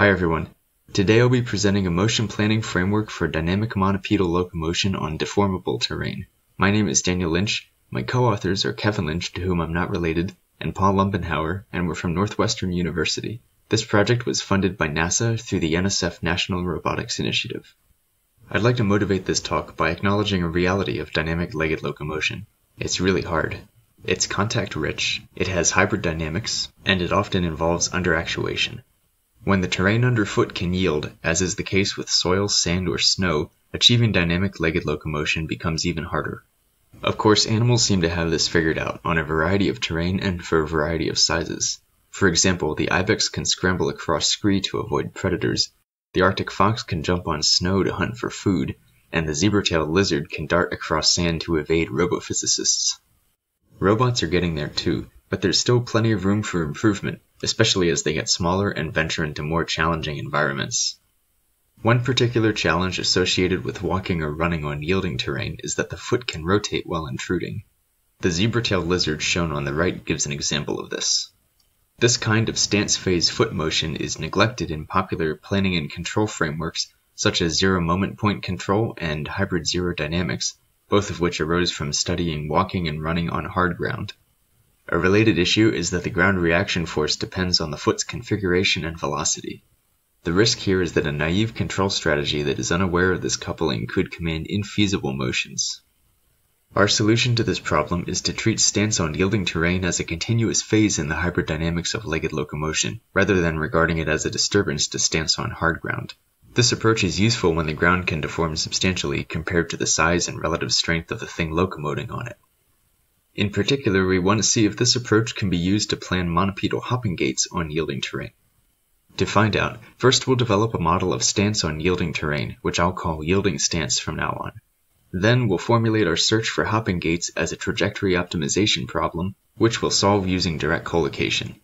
Hi everyone. Today I'll be presenting a motion planning framework for dynamic monopedal locomotion on deformable terrain. My name is Daniel Lynch. My co-authors are Kevin Lynch, to whom I'm not related, and Paul Umbanhowar, and we're from Northwestern University. This project was funded by NASA through the NSF National Robotics Initiative. I'd like to motivate this talk by acknowledging a reality of dynamic legged locomotion. It's really hard. It's contact rich, it has hybrid dynamics, and it often involves underactuation. When the terrain underfoot can yield, as is the case with soil, sand, or snow, achieving dynamic legged locomotion becomes even harder. Of course, animals seem to have this figured out on a variety of terrain and for a variety of sizes. For example, the ibex can scramble across scree to avoid predators, the arctic fox can jump on snow to hunt for food, and the zebra-tailed lizard can dart across sand to evade robophysicists. Robots are getting there too, but there's still plenty of room for improvement, especially as they get smaller and venture into more challenging environments. One particular challenge associated with walking or running on yielding terrain is that the foot can rotate while intruding. The zebra-tailed lizard shown on the right gives an example of this. This kind of stance phase foot motion is neglected in popular planning and control frameworks such as zero moment point control and hybrid zero dynamics, both of which arose from studying walking and running on hard ground. A related issue is that the ground reaction force depends on the foot's configuration and velocity. The risk here is that a naive control strategy that is unaware of this coupling could command infeasible motions. Our solution to this problem is to treat stance on yielding terrain as a continuous phase in the hybrid dynamics of legged locomotion, rather than regarding it as a disturbance to stance on hard ground. This approach is useful when the ground can deform substantially compared to the size and relative strength of the thing locomoting on it. In particular, we want to see if this approach can be used to plan monopedal hopping gaits on yielding terrain. To find out, first we'll develop a model of stance on yielding terrain, which I'll call yielding stance from now on. Then we'll formulate our search for hopping gaits as a trajectory optimization problem, which we'll solve using direct collocation.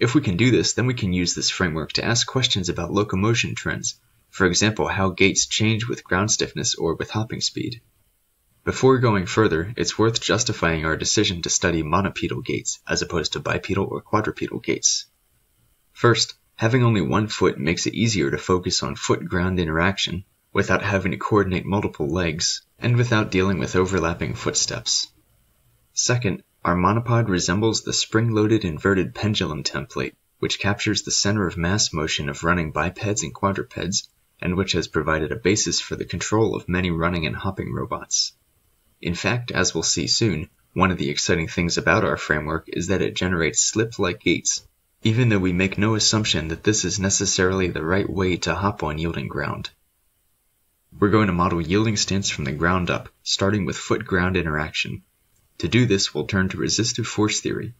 If we can do this, then we can use this framework to ask questions about locomotion trends, for example how gaits change with ground stiffness or with hopping speed. Before going further, it's worth justifying our decision to study monopedal gaits as opposed to bipedal or quadrupedal gaits. First, having only one foot makes it easier to focus on foot-ground interaction without having to coordinate multiple legs and without dealing with overlapping footsteps. Second, our monopod resembles the spring-loaded inverted pendulum template, which captures the center of mass motion of running bipeds and quadrupeds, and which has provided a basis for the control of many running and hopping robots. In fact, as we'll see soon, one of the exciting things about our framework is that it generates slip-like gaits, even though we make no assumption that this is necessarily the right way to hop on yielding ground. We're going to model yielding stance from the ground up, starting with foot-ground interaction. To do this, we'll turn to resistive force theory.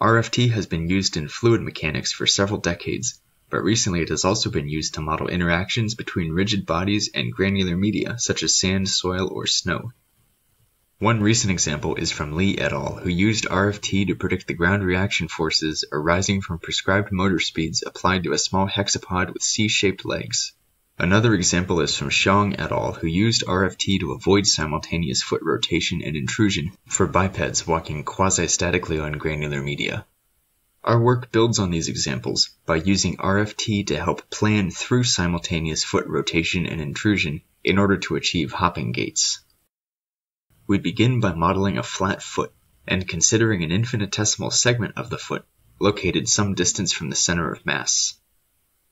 RFT has been used in fluid mechanics for several decades, but recently it has also been used to model interactions between rigid bodies and granular media such as sand, soil, or snow. One recent example is from Li et al., who used RFT to predict the ground reaction forces arising from prescribed motor speeds applied to a small hexapod with C-shaped legs. Another example is from Xiong et al., who used RFT to avoid simultaneous foot rotation and intrusion for bipeds walking quasi-statically on granular media. Our work builds on these examples by using RFT to help plan through simultaneous foot rotation and intrusion in order to achieve hopping gaits. We begin by modeling a flat foot and considering an infinitesimal segment of the foot located some distance from the center of mass.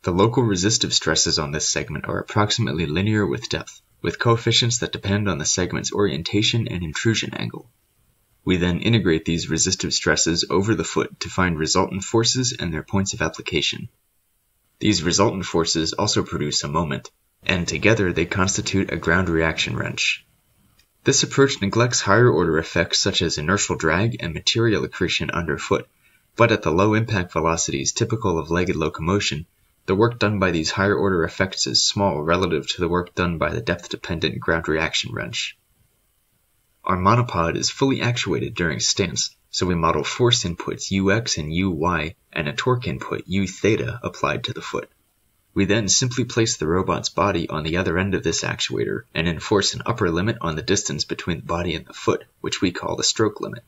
The local resistive stresses on this segment are approximately linear with depth, with coefficients that depend on the segment's orientation and intrusion angle. We then integrate these resistive stresses over the foot to find resultant forces and their points of application. These resultant forces also produce a moment, and together they constitute a ground reaction wrench. This approach neglects higher order effects such as inertial drag and material accretion underfoot, but at the low impact velocities typical of legged locomotion, the work done by these higher order effects is small relative to the work done by the depth-dependent ground reaction wrench. Our monopod is fully actuated during stance, so we model force inputs ux and uy and a torque input u theta applied to the foot. We then simply place the robot's body on the other end of this actuator and enforce an upper limit on the distance between the body and the foot, which we call the stroke limit.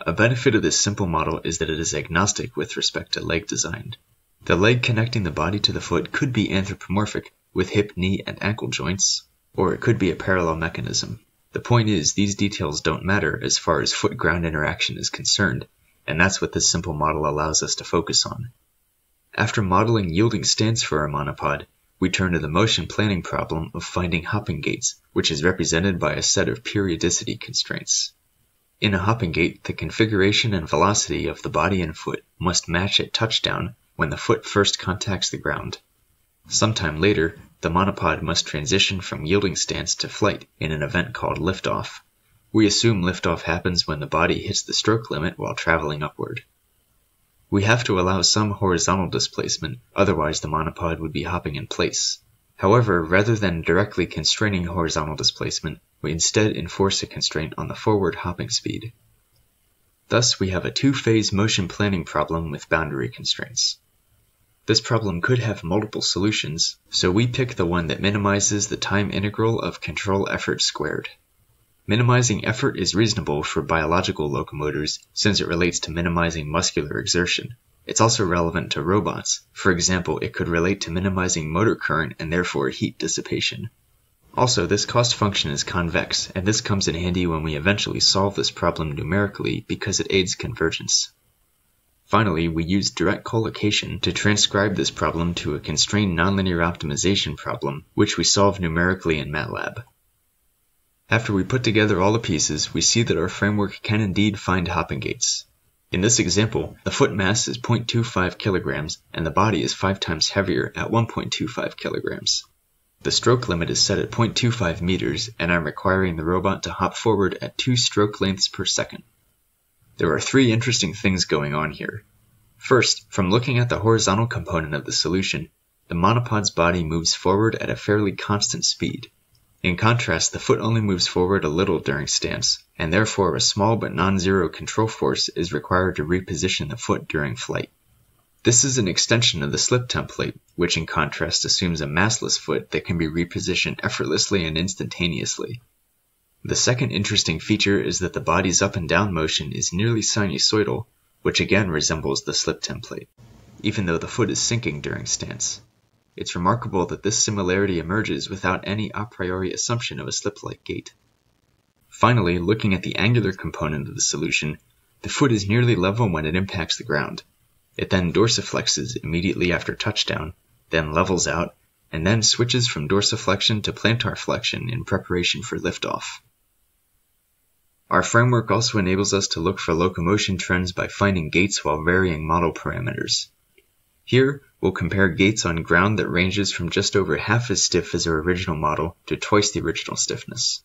A benefit of this simple model is that it is agnostic with respect to leg design. The leg connecting the body to the foot could be anthropomorphic, with hip, knee, and ankle joints, or it could be a parallel mechanism. The point is, these details don't matter as far as foot-ground interaction is concerned, and that's what this simple model allows us to focus on. After modeling yielding stance for our monopod, we turn to the motion planning problem of finding hopping gaits, which is represented by a set of periodicity constraints. In a hopping gait, the configuration and velocity of the body and foot must match at touchdown when the foot first contacts the ground. Sometime later, the monopod must transition from yielding stance to flight in an event called liftoff. We assume liftoff happens when the body hits the stroke limit while traveling upward. We have to allow some horizontal displacement, otherwise the monopod would be hopping in place. However, rather than directly constraining horizontal displacement, we instead enforce a constraint on the forward hopping speed. Thus, we have a two-phase motion planning problem with boundary constraints. This problem could have multiple solutions, so we pick the one that minimizes the time integral of control effort squared. Minimizing effort is reasonable for biological locomotors since it relates to minimizing muscular exertion. It's also relevant to robots. For example, it could relate to minimizing motor current and therefore heat dissipation. Also, this cost function is convex, and this comes in handy when we eventually solve this problem numerically because it aids convergence. Finally, we use direct collocation to transcribe this problem to a constrained nonlinear optimization problem, which we solve numerically in MATLAB. After we put together all the pieces, we see that our framework can indeed find hopping gaits. In this example, the foot mass is 0.25 kilograms and the body is 5 times heavier at 1.25 kilograms. The stroke limit is set at 0.25 meters and I'm requiring the robot to hop forward at 2 stroke lengths per second. There are three interesting things going on here. First, from looking at the horizontal component of the solution, the monopod's body moves forward at a fairly constant speed. In contrast, the foot only moves forward a little during stance, and therefore a small but non-zero control force is required to reposition the foot during flight. This is an extension of the slip template, which in contrast assumes a massless foot that can be repositioned effortlessly and instantaneously. The second interesting feature is that the body's up and down motion is nearly sinusoidal, which again resembles the slip template, even though the foot is sinking during stance. It's remarkable that this similarity emerges without any a priori assumption of a slip-like gait. Finally, looking at the angular component of the solution, the foot is nearly level when it impacts the ground. It then dorsiflexes immediately after touchdown, then levels out, and then switches from dorsiflexion to plantar flexion in preparation for liftoff. Our framework also enables us to look for locomotion trends by finding gaits while varying model parameters. Here, we'll compare gaits on ground that ranges from just over half as stiff as our original model to twice the original stiffness.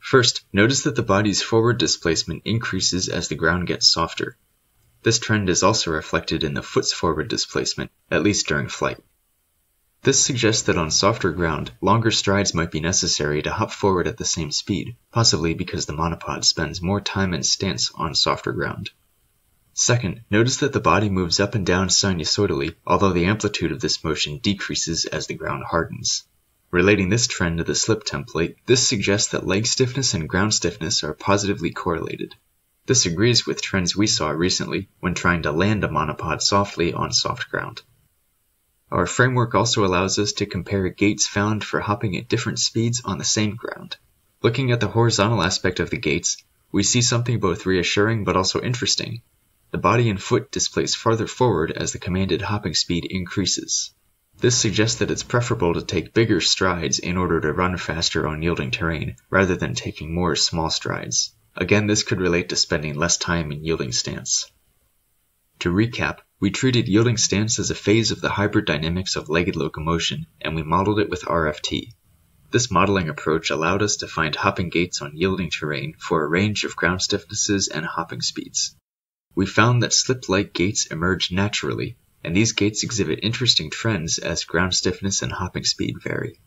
First, notice that the body's forward displacement increases as the ground gets softer. This trend is also reflected in the foot's forward displacement, at least during flight. This suggests that on softer ground, longer strides might be necessary to hop forward at the same speed, possibly because the monopod spends more time in stance on softer ground. Second, notice that the body moves up and down sinusoidally, although the amplitude of this motion decreases as the ground hardens. Relating this trend to the slip template, this suggests that leg stiffness and ground stiffness are positively correlated. This agrees with trends we saw recently when trying to land a monopod softly on soft ground. Our framework also allows us to compare gaits found for hopping at different speeds on the same ground. Looking at the horizontal aspect of the gaits, we see something both reassuring but also interesting. The body and foot displace farther forward as the commanded hopping speed increases. This suggests that it's preferable to take bigger strides in order to run faster on yielding terrain, rather than taking more small strides. Again, this could relate to spending less time in yielding stance. To recap, we treated yielding stance as a phase of the hybrid dynamics of legged locomotion, and we modeled it with RFT. This modeling approach allowed us to find hopping gaits on yielding terrain for a range of ground stiffnesses and hopping speeds. We found that slip-like gaits emerge naturally, and these gaits exhibit interesting trends as ground stiffness and hopping speed vary.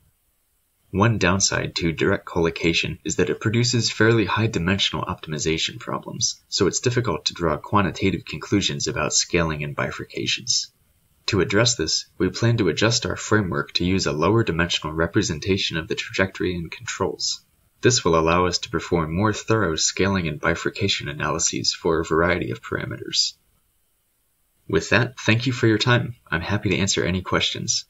One downside to direct collocation is that it produces fairly high-dimensional optimization problems, so it's difficult to draw quantitative conclusions about scaling and bifurcations. To address this, we plan to adjust our framework to use a lower dimensional representation of the trajectory and controls. This will allow us to perform more thorough scaling and bifurcation analyses for a variety of parameters. With that, thank you for your time. I'm happy to answer any questions.